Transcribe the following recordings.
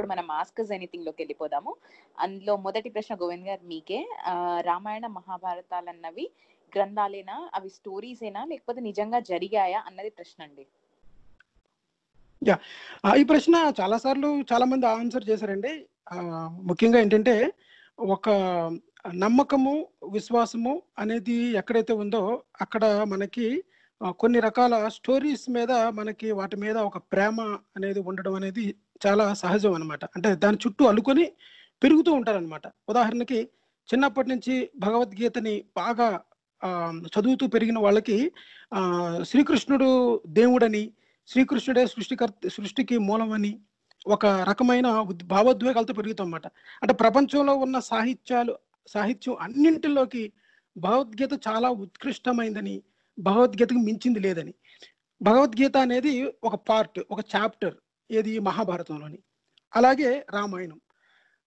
ఇప్పుడు మనం ఆస్కర్స్ ఎనీథింగ్లోకి వెళ్ళిపోదాము. అందులో మొదటి ప్రశ్న గోవింద్ గారు మీకే. రామాయణ మహాభారతాలు అన్నవి గ్రంథాలేనా? అవి స్టోరీసేనా? లేకపోతే నిజంగా జరిగాయా? అన్నది ప్రశ్న అండి. ఆ, ఈ ప్రశ్న చాలా సార్లు చాలా మంది ఆన్సర్ చేశారండి. ముఖ్యంగా ఏంటంటే ఒక నమ్మకము విశ్వాసము అనేది ఎక్కడైతే ఉందో అక్కడ మనకి కొన్ని రకాల స్టోరీస్ మీద మనకి వాటి మీద ఒక ప్రేమ అనేది ఉండడం అనేది చాలా సహజం అనమాట అంటే దాని చుట్టూ అల్లుకొని పెరుగుతూ ఉంటారనమాట ఉదాహరణకి చిన్నప్పటి నుంచి భగవద్గీతని బాగా చదువుతూ పెరిగిన వాళ్ళకి శ్రీకృష్ణుడు దేవుడని శ్రీకృష్ణుడే సృష్టికర్త సృష్టికి మూలమని ఒక రకమైన భావోద్వేగాలతో భావోద్వేగాలతో పెరుగుతామన్నమాట అంటే ప్రపంచంలో ఉన్న సాహిత్యాలు సాహిత్యం అన్నింటిలోకి భగవద్గీత చాలా ఉత్కృష్టమైందని భగవద్గీతకు మించింది లేదని. భగవద్గీత అనేది ఒక పార్ట్ ఒక చాప్టర్. ఏది? మహాభారతంలోని. అలాగే రామాయణం.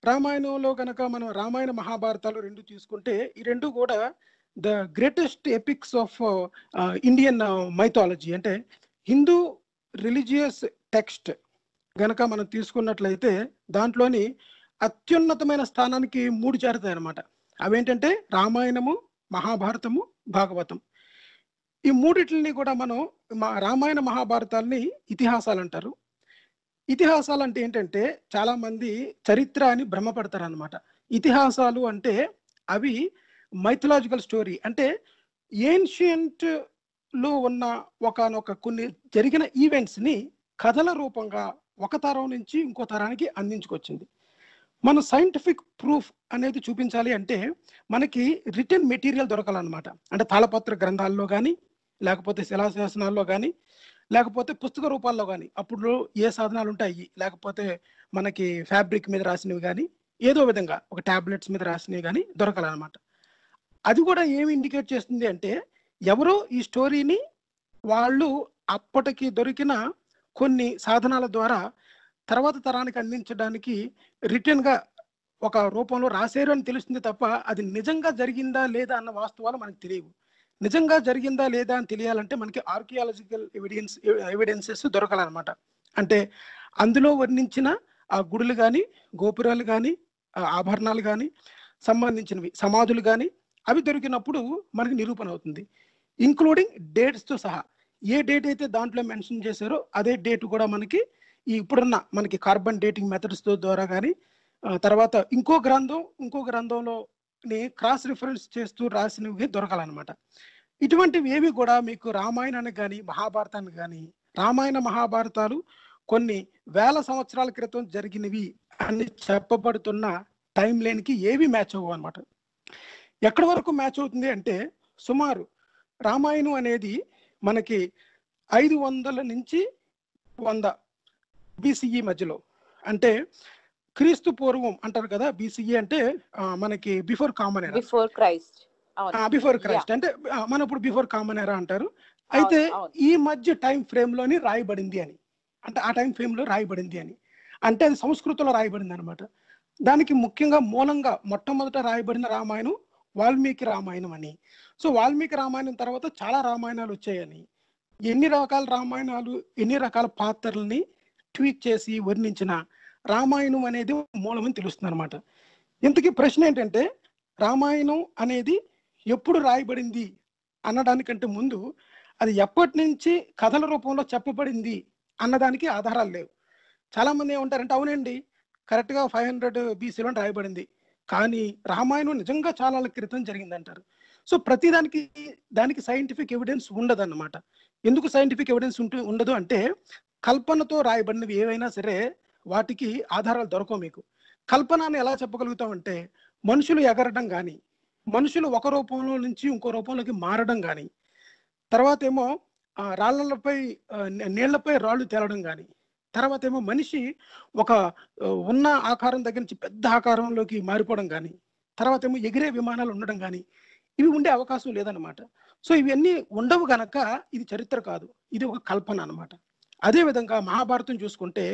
రామాయణంలో కనుక మనం రామాయణ మహాభారతాలు రెండు తీసుకుంటే ఈ రెండు కూడా the greatest epics of Indian mythology అంటే హిందూ రిలీజియస్ టెక్స్ట్ గనక మనం తీసుకున్నట్లయితే దాంట్లోని అత్యున్నతమైన స్థానానికి మూడు చేరుతాయి అన్నమాట. అవేంటంటే రామాయణము మహాభారతము భాగవతం. ఈ మూడిటిని కూడా మనం మా రామాయణ మహాభారతాల్ని ఇతిహాసాలు అంటారు. ఇతిహాసాలు అంటే ఏంటంటే చాలా మంది చరిత్ర అని భ్రమపడతారు అనమాట ఇతిహాసాలు అంటే అవి మైథలాజికల్ స్టోరీ అంటే ఏన్షియంట్లో ఉన్న ఒకనొక కొన్ని జరిగిన ఈవెంట్స్ని కథల రూపంగా ఒక తరం నుంచి ఇంకో తరానికి అందించుకొచ్చింది. మన సైంటిఫిక్ ప్రూఫ్ అనేది చూపించాలి అంటే మనకి రిటర్న్ మెటీరియల్ దొరకాలన్నమాట. అంటే తాళపత్ర గ్రంథాల్లో కానీ లేకపోతే శిలాశాసనాల్లో కానీ లేకపోతే పుస్తక రూపాల్లో కానీ అప్పుడు ఏ సాధనాలు ఉంటాయి లేకపోతే మనకి ఫ్యాబ్రిక్ మీద రాసినవి కానీ ఏదో విధంగా ఒక టాబ్లెట్స్ మీద రాసినవి కానీ దొరకాలన్నమాట అది కూడా ఏమి ఇండికేట్ చేస్తుంది అంటే ఎవరో ఈ స్టోరీని వాళ్ళు అప్పటికి దొరికిన కొన్ని సాధనాల ద్వారా తర్వాత తరానికి అందించడానికి రిటర్న్గా ఒక రూపంలో రాశారు అని తెలుస్తుంది తప్ప అది నిజంగా జరిగిందా లేదా అన్న వాస్తవాలు మనకు తెలియవు. నిజంగా జరిగిందా లేదా అని తెలియాలంటే మనకి ఆర్కియాలజికల్ ఎవిడెన్స్ ఎవిడెన్సెస్ దొరకాలన్నమాట. అంటే అందులో వర్ణించిన ఆ గుడులు కానీ గోపురాలు కానీ ఆభరణాలు కానీ సంబంధించినవి సమాధులు కానీ అవి దొరికినప్పుడు మనకి నిరూపణ అవుతుంది. ఇంక్లూడింగ్ డేట్స్తో సహా. ఏ డేట్ అయితే దాంట్లో మెన్షన్ చేశారో అదే డేట్ కూడా మనకి ఈ ఇప్పుడున్న మనకి కార్బన్ డేటింగ్ మెథడ్స్తో ద్వారా కానీ తర్వాత ఇంకో గ్రంథం ఇంకో గ్రంథంలో ని క్రాస్ రిఫరెన్స్ చేస్తూ రాసినవి దొరకాలన్నమాట. ఇటువంటివి ఏవి కూడా మీకు రామాయణానికి కానీ మహాభారతానికి కానీ రామాయణ మహాభారతాలు కొన్ని వేల సంవత్సరాల క్రితం జరిగినవి అని చెప్పబడుతున్న టైం లైన్కి ఏవి మ్యాచ్ అవ్వవు అనమాట ఎక్కడి వరకు మ్యాచ్ అవుతుంది అంటే సుమారు రామాయణం అనేది మనకి ఐదు వందల నుంచి వంద బీసీఈ మధ్యలో. అంటే క్రీస్తు పూర్వం అంటారు కదా బీసీఈ అంటే మనకి before common era before Christ before Christ అంటే మన ఇప్పుడు బిఫోర్ కామన్ ఎరా అంటారు. అయితే. ఈ మధ్య టైం ఫ్రేమ్లోని రాయబడింది అని. అంటే ఆ టైం ఫ్రేమ్లో రాయబడింది అని. అంటే అది సంస్కృతంలో రాయబడింది అనమాట దానికి ముఖ్యంగా మూలంగా మొట్టమొదట రాయబడిన రామాయణం వాల్మీకి రామాయణం అని. సో వాల్మీకి రామాయణం తర్వాత చాలా రామాయణాలు వచ్చాయని. ఎన్ని రకాల రామాయణాలు ఎన్ని రకాల పాత్రల్ని ట్వీట్ చేసి వర్ణించిన రామాయణం అనేది మూలమని తెలుస్తుంది అనమాట ఇంతకీ ప్రశ్న ఏంటంటే రామాయణం అనేది ఎప్పుడు రాయబడింది అన్నదానికంటే ముందు అది ఎప్పటి నుంచి కథల రూపంలో చెప్పబడింది అన్నదానికి ఆధారాలు లేవు. చాలామంది ఏమంటారంటే అవునండి కరెక్ట్గా ఫైవ్ హండ్రెడ్ బీసీలో రాయబడింది. కానీ రామాయణం నిజంగా చాలా క్రితం జరిగిందంటారు. సో ప్రతిదానికి దానికి సైంటిఫిక్ ఎవిడెన్స్ ఉండదన్నమాట. ఎందుకు సైంటిఫిక్ ఎవిడెన్స్ ఉంటూ ఉండదు అంటే కల్పనతో రాయబడినవి ఏవైనా సరే వాటికి ఆధారాలు దొరకవు మీకు. కల్పనని ఎలా చెప్పగలుగుతామంటే మనుషులు ఎగరడం కానీ మనుషులు ఒక రూపంలో నుంచి ఇంకో రూపంలోకి మారడం కానీ తర్వాత ఏమో ఆ, రాళ్ళపై నీళ్ళపై రాళ్ళు తేలడం కానీ తర్వాత ఏమో మనిషి ఒక ఉన్న ఆకారం దగ్గర నుంచి పెద్ద ఆకారంలోకి మారిపోవడం కానీ తర్వాత ఏమో ఎగిరే విమానాలు ఉండడం కానీ ఇవి ఉండే అవకాశం లేదనమాట సో ఇవన్నీ ఉండవు గనక ఇది చరిత్ర కాదు. ఇది ఒక కల్పన అనమాట అదే విధంగా మహాభారతం చూసుకుంటే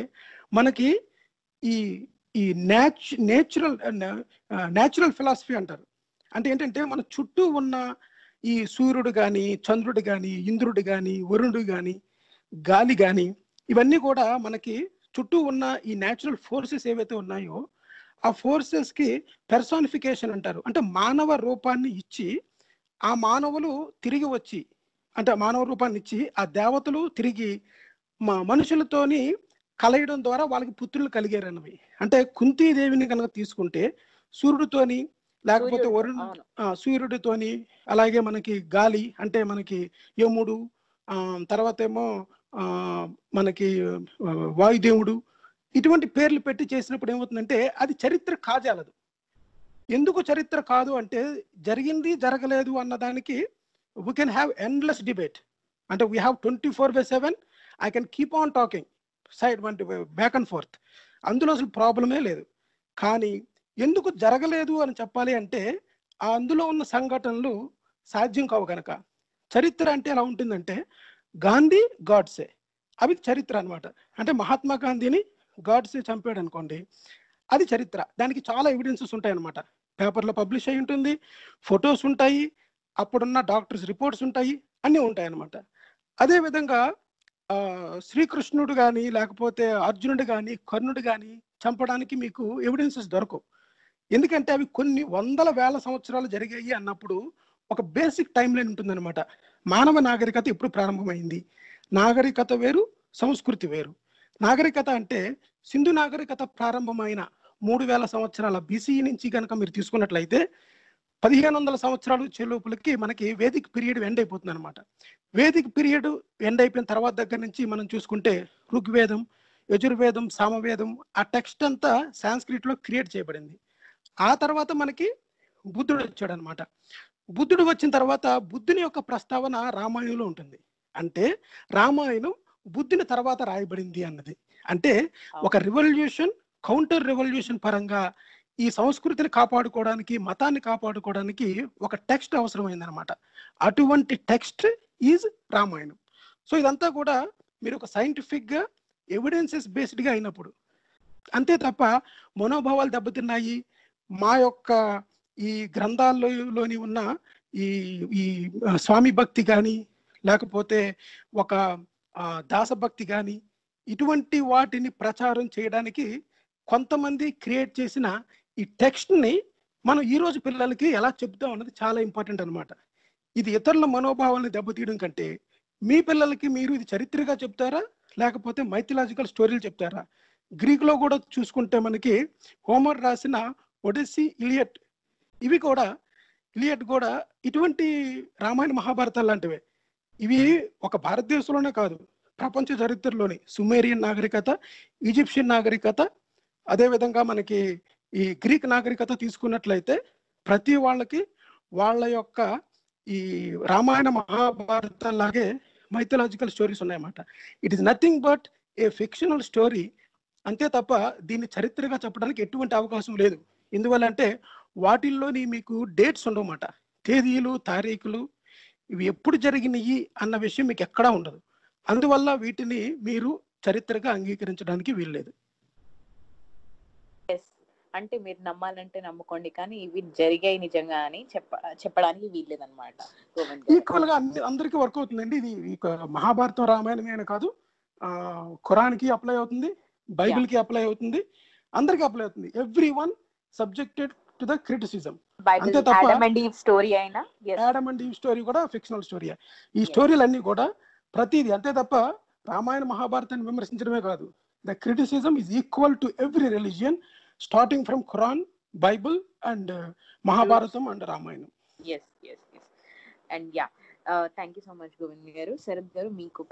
మనకి ఈ ఈ న్యాచ్ నేచురల్ నేచురల్ ఫిలాసఫీ అంటారు. అంటే ఏంటంటే మన చుట్టూ ఉన్న ఈ సూర్యుడు కానీ చంద్రుడు కానీ ఇంద్రుడు కానీ వరుణుడు కానీ గాలి కానీ ఇవన్నీ కూడా మనకి చుట్టూ ఉన్న ఈ న్యాచురల్ ఫోర్సెస్ ఏవైతే ఉన్నాయో ఆ ఫోర్సెస్కి పెర్సానిఫికేషన్ అంటారు. అంటే మానవ రూపాన్ని ఇచ్చి ఆ మానవులు తిరిగి వచ్చి అంటే మానవ రూపాన్ని ఇచ్చి ఆ దేవతలు తిరిగి మా మనుషులతోని కలయడం ద్వారా వాళ్ళకి పుత్రులు కలిగారన్నవి. అంటే కుంతీదేవిని కనుక తీసుకుంటే సూర్యుడితోని లేకపోతే వరుణ్ సూర్యుడితోని అలాగే మనకి గాలి అంటే మనకి యముడు ఆ, తర్వాత ఏమో మనకి వాయుదేవుడు ఇటువంటి పేర్లు పెట్టి చేసినప్పుడు ఏమవుతుందంటే అది చరిత్ర కాజాలదు. ఎందుకు చరిత్ర కాదు అంటే జరిగింది జరగలేదు అన్న దానికి we can have endless debate అంటే we have twenty four by seven I can keep on talking side one back and forth అందులో అసలు ప్రాబ్లమే లేదు. కానీ ఎందుకు జరగలేదు అని చెప్పాలి అంటే ఆ అందులో ఉన్న సంఘటనలు సాధ్యం కావు కనుక చరిత్ర అంటే ఎలా ఉంటుందంటే గాంధీ గాడ్సే. అవి చరిత్ర అనమాట అంటే మహాత్మా గాంధీని గాడ్సే చంపాడు అనుకోండి అది చరిత్ర. దానికి చాలా ఎవిడెన్సెస్ ఉంటాయన్నమాట పేపర్లో పబ్లిష్ అయి ఉంటుంది ఫొటోస్ ఉంటాయి అప్పుడున్న డాక్టర్స్ రిపోర్ట్స్ ఉంటాయి అన్నీ ఉంటాయి అన్నమాట. అదేవిధంగా శ్రీకృష్ణుడు కానీ లేకపోతే అర్జునుడు కానీ కర్ణుడు కానీ చంపడానికి మీకు ఎవిడెన్సెస్ దొరకవు. ఎందుకంటే అవి కొన్ని వందల వేల సంవత్సరాలు జరిగాయి అన్నప్పుడు ఒక బేసిక్ టైం లైన్ ఉంటుందన్నమాట. మానవ నాగరికత ఎప్పుడు ప్రారంభమైంది? నాగరికత వేరు సంస్కృతి వేరు. నాగరికత అంటే సింధు నాగరికత ప్రారంభమైన మూడు వేల సంవత్సరాల బీసీ నుంచి కనుక మీరు తీసుకున్నట్లయితే పదిహేను వందల సంవత్సరాలు వచ్చే లోపలికి మనకి వేదిక్ పీరియడ్ ఎండ్ అయిపోతుంది అనమాట వేదిక్ పీరియడ్ ఎండ్ అయిపోయిన తర్వాత దగ్గర నుంచి మనం చూసుకుంటే ఋగ్వేదం యజుర్వేదం సామవేదం ఆ టెక్స్ట్ అంతా సాంస్క్రిట్లో క్రియేట్ చేయబడింది. ఆ తర్వాత మనకి బుద్ధుడు వచ్చాడు అనమాట బుద్ధుడు వచ్చిన తర్వాత బుద్ధుని యొక్క ప్రస్తావన రామాయణంలో ఉంటుంది. అంటే రామాయణం బుద్ధుని తర్వాత రాయబడింది అన్నది. అంటే ఒక రివల్యూషన్ కౌంటర్ రెవల్యూషన్ పరంగా ఈ సంస్కృతిని కాపాడుకోవడానికి మతాన్ని కాపాడుకోవడానికి ఒక టెక్స్ట్ అవసరమైందనమాట అటువంటి టెక్స్ట్ ఈజ్ రామాయణం. సో ఇదంతా కూడా మీరు ఒక సైంటిఫిక్గా ఎవిడెన్సెస్ బేస్డ్గా అయినప్పుడు. అంతే తప్ప మనోభావాలు దెబ్బతిన్నాయి. మా యొక్క ఈ గ్రంథాల్లోని ఉన్న ఈ ఈ స్వామి భక్తి కానీ లేకపోతే ఒక దాసభక్తి కానీ ఇటువంటి వాటిని ప్రచారం చేయడానికి కొంతమంది క్రియేట్ చేసిన ఈ టెక్స్ట్ని మనం ఈరోజు పిల్లలకి ఎలా చెప్తాం అన్నది చాలా ఇంపార్టెంట్ అనమాట ఇది ఇతరుల మనోభావాలను దెబ్బతీయడం కంటే మీ పిల్లలకి మీరు ఇది చరిత్రగా చెప్తారా? లేకపోతే మైథలాజికల్ స్టోరీలు చెప్తారా? గ్రీక్లో కూడా చూసుకుంటే మనకి హోమర్ రాసిన ఒడెస్సీ ఇలియట్. ఇవి కూడా ఇలియట్ కూడా ఇటువంటి రామాయణ మహాభారతాలు లాంటివే. ఇవి ఒక భారతదేశంలోనే కాదు ప్రపంచ చరిత్రలోని సుమేరియన్ నాగరికత ఈజిప్షియన్ నాగరికత అదేవిధంగా మనకి ఈ గ్రీక్ నాగరికత తీసుకున్నట్లయితే ప్రతి వాళ్ళకి వాళ్ళ యొక్క ఈ రామాయణ మహాభారత లాగే మైథలాజికల్ స్టోరీస్ ఉన్నాయన్నమాట. It is nothing but a fictional story అంతే తప్ప దీన్ని చరిత్రగా చెప్పడానికి ఎటువంటి అవకాశం లేదు. ఎందువల్ల అంటే వాటిల్లోని మీకు డేట్స్ ఉండవన్నమాట. తేదీలు తారీఖులు ఇవి ఎప్పుడు జరిగినాయి అన్న విషయం మీకు ఎక్కడా ఉండదు. అందువల్ల వీటిని మీరు చరిత్రగా అంగీకరించడానికి వీల్లేదు. అంటే మీరు నమ్మాలంటే నమ్ముకోండి కానీ ఇవి జరిగాయి నిజంగా అని చెప్ప చెప్పడానికి వీల్లేదన్నమాట. ఈక్వల్గా అందరికీ వర్క్ అవుతుందండి. ఇది మహాభారతం రామాయణమే కాదు. ఆ ఖురాన్కి అప్లై అవుతుంది బైబిల్కి అప్లై అవుతుంది అందరికి అప్లై అవుతుంది. Everyone subjected to the criticism అంతే తప్ప- స్టోరీ అయినా. యాడమ్ అండ్ ఈ స్టోరీ కూడా ఫిక్షనల్ స్టోరీ ఈ Yes. స్టోరీలు అన్ని కూడా ప్రతిదీ అంతే తప్ప రామాయణ మహాభారతాన్ని విమర్శించడమే కాదు. The criticism is equal to every religion starting from Quran Bible and Mahabharatam and Ramayanam yes yes yes and ya thank you so much Govind garu Sharath garu మీకు